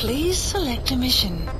Please select a mission.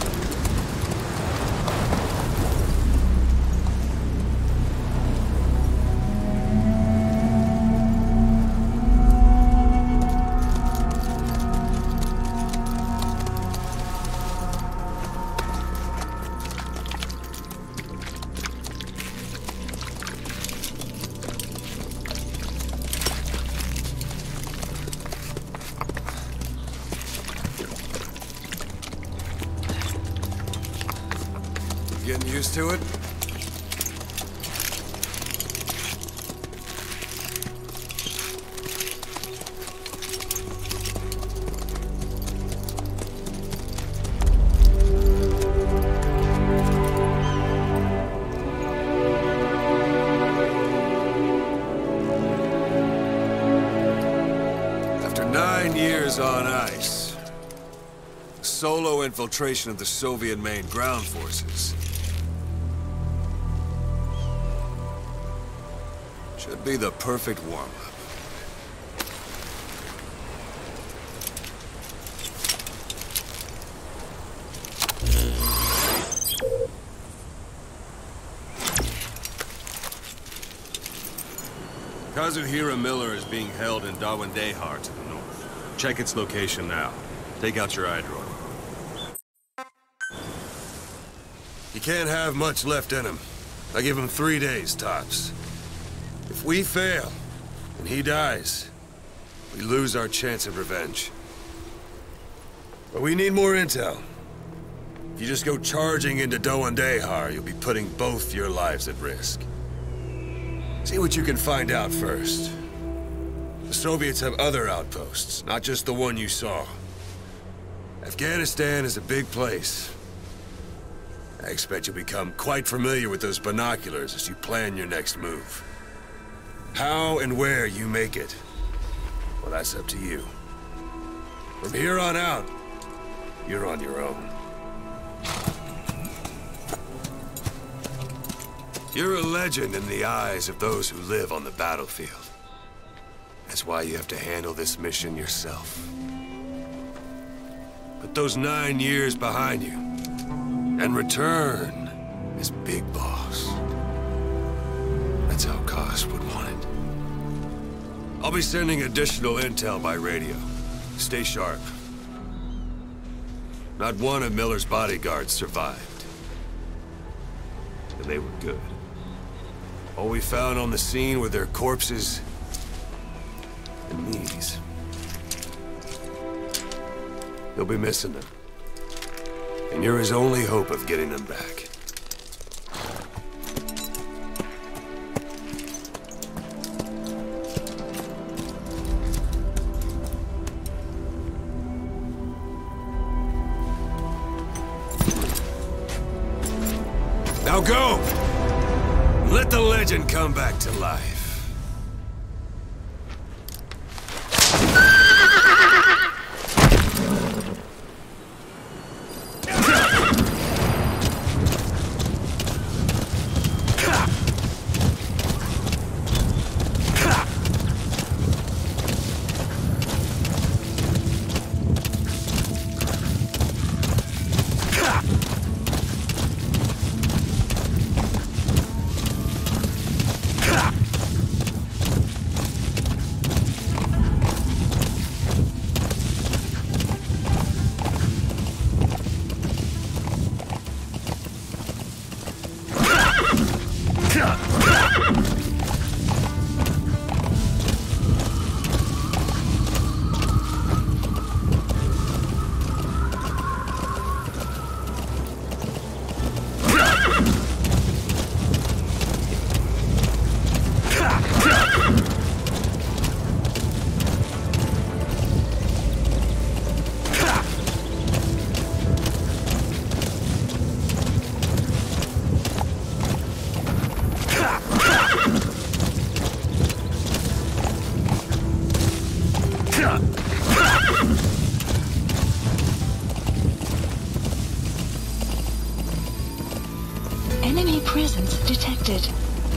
Infiltration of the Soviet main ground forces should be the perfect warm-up. Kazuhira Miller is being held in Dawandehar to the north. Check its location now. Take out your eye. He can't have much left in him. I give him three days, tops. If we fail, and he dies, we lose our chance of revenge. But we need more intel. If you just go charging into Dawandehar, you'll be putting both your lives at risk. See what you can find out first. The Soviets have other outposts, not just the one you saw. Afghanistan is a big place. I expect you'll become quite familiar with those binoculars as you plan your next move. How and where you make it, well, that's up to you. From here on out, you're on your own. You're a legend in the eyes of those who live on the battlefield. That's why you have to handle this mission yourself. But those nine years behind you, and return as Big Boss. That's how Kaz would want it. I'll be sending additional intel by radio. Stay sharp. Not one of Miller's bodyguards survived. And they were good. All we found on the scene were their corpses and these. You'll be missing them. And you're his only hope of getting them back. Now go! Let the legend come back to life.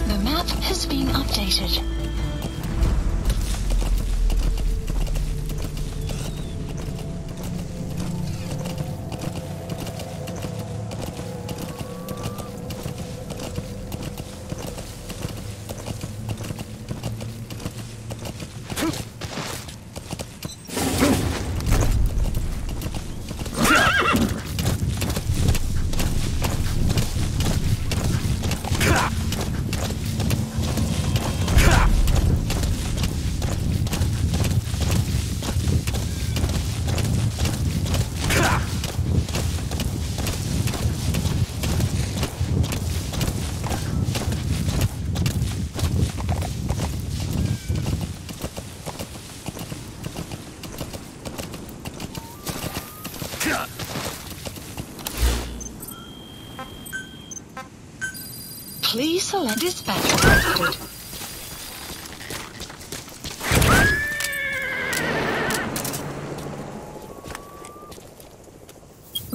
The map has been updated. Please select dispatch requested.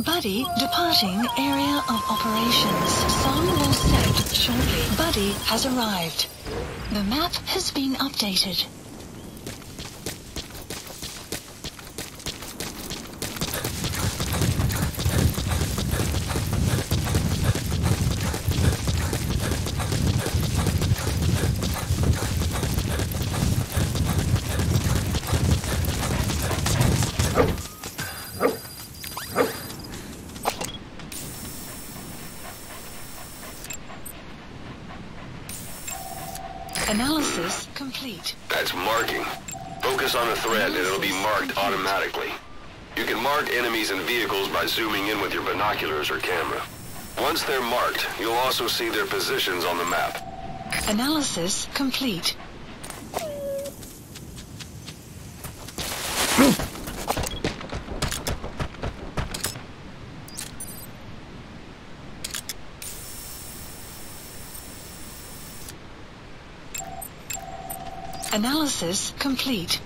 Buddy departing area of operations. Sun will set shortly. Buddy has arrived. The map has been updated. Analysis complete. That's marking. Focus on the threat and it'll be marked automatically. You can mark enemies and vehicles by zooming in with your binoculars or camera. Once they're marked, you'll also see their positions on the map. Analysis complete. Analysis complete.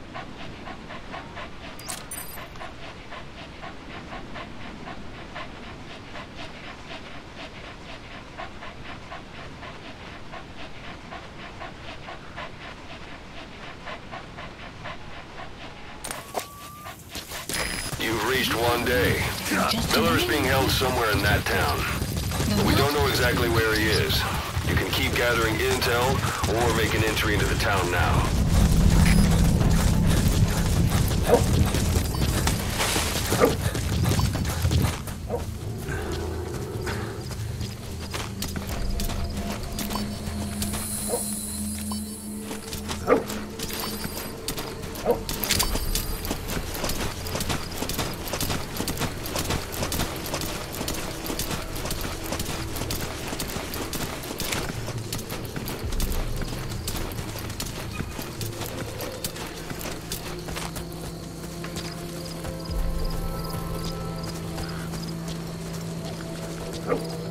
You've reached one day. Just a Miller's being held somewhere in that town. We don't know exactly where he is. You can keep gathering intel or make an entry into the town now. Nope.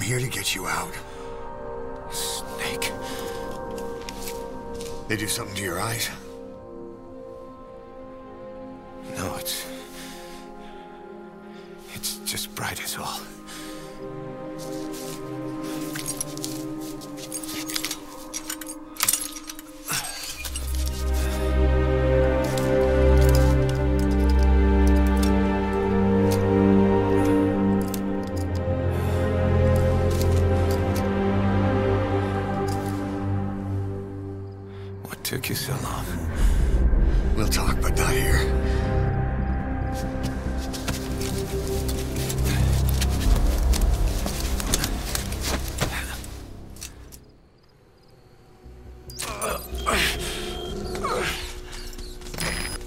I'm here to get you out. Snake. They do something to your eyes? Took you so long? We'll talk, but not here.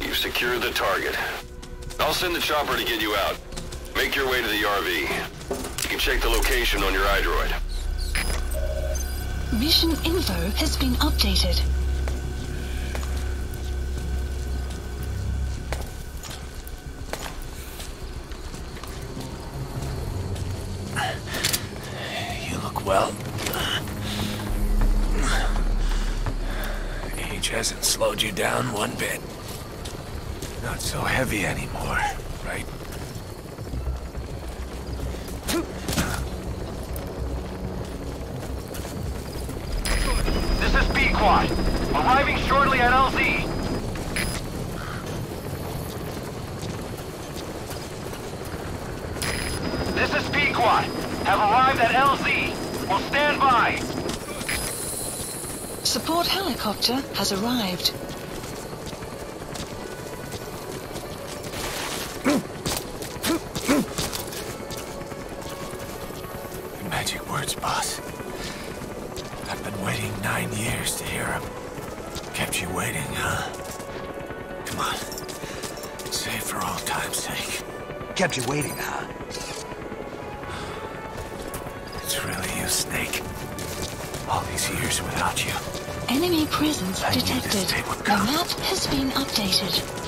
You've secured the target. I'll send the chopper to get you out. Make your way to the RV. You can check the location on your iDroid. Mission info has been updated. One bit. Not so heavy anymore, right? This is Pequod. Arriving shortly at LZ. This is Pequod. Have arrived at LZ. Will stand by. Support helicopter has arrived. Kept you waiting, huh? It's really you, Snake. All these years without you. Enemy presence I detected. The map has been updated.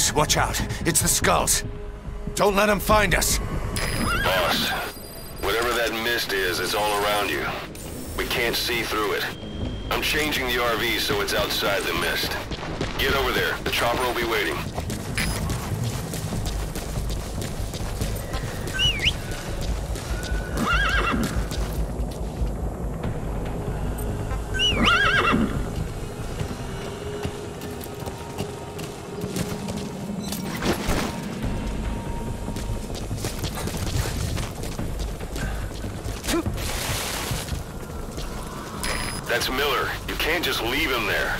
Boss, watch out. It's the skulls. Don't let them find us. Boss, whatever that mist is, it's all around you. We can't see through it. I'm changing the RV so it's outside the mist. Get over there. The chopper will be waiting. That's Miller. You can't just leave him there.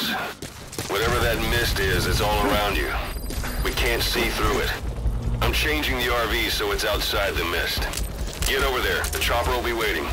Whatever that mist is, it's all around you. We can't see through it. I'm changing the RV so it's outside the mist. Get over there. The chopper will be waiting.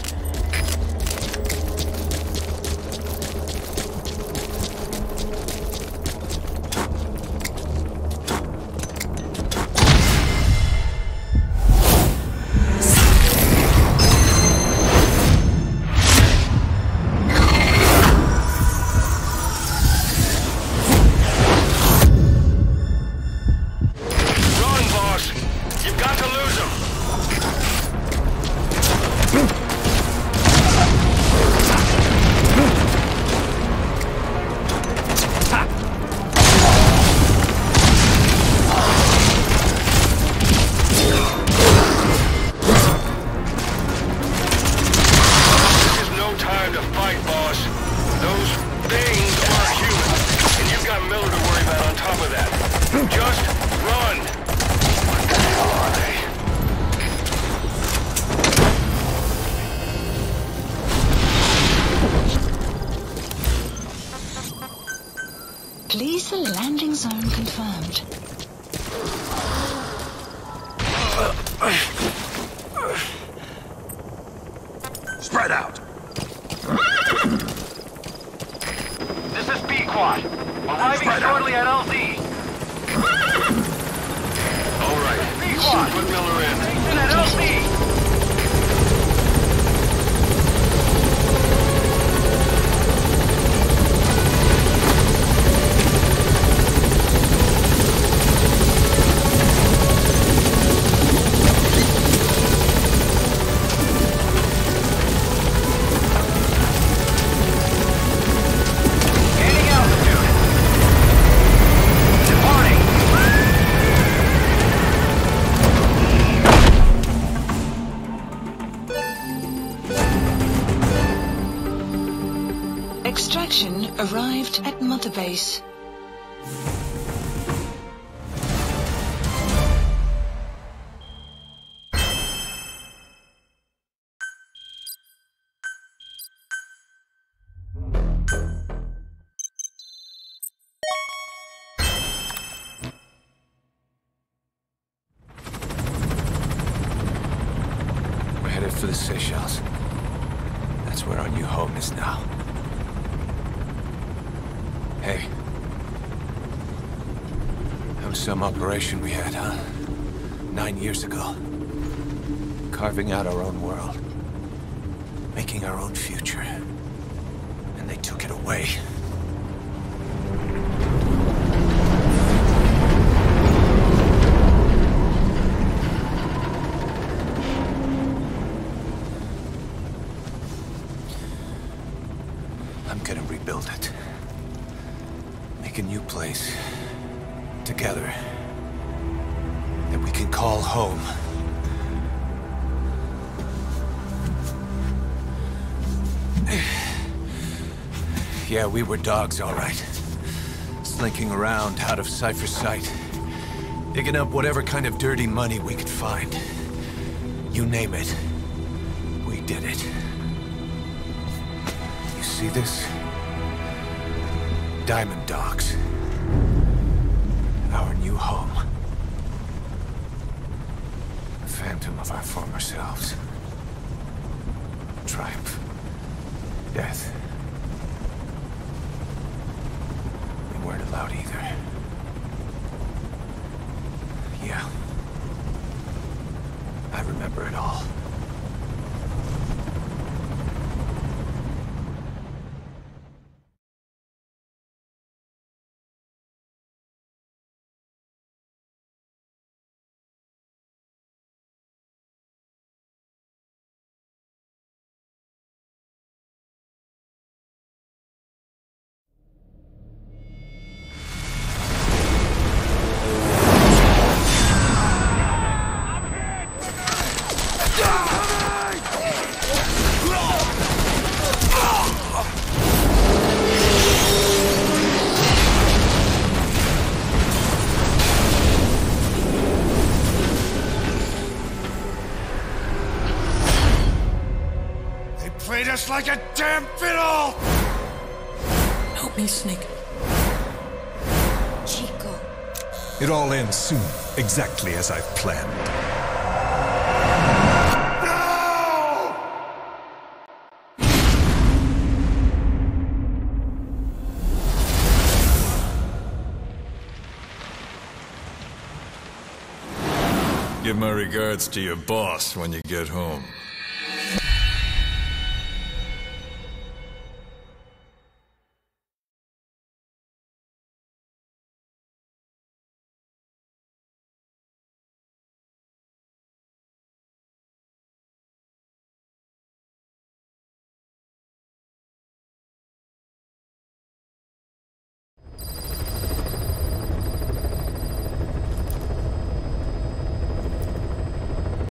We're headed for the Seychelles. That's where our new home is now. Hey. That was some operation we had, huh? Nine years ago. Carving out our own world. Making our own future. And they took it away. Yeah, we were dogs, all right. Slinking around out of Cypher's sight. Digging up whatever kind of dirty money we could find. You name it. We did it. You see this? Diamond Dogs. Our new home. A phantom of our former selves. Triumph. Death. We either. Damn fiddle! Help me, Snake. Chico. It all ends soon, exactly as I've planned. No! Give my regards to your boss when you get home.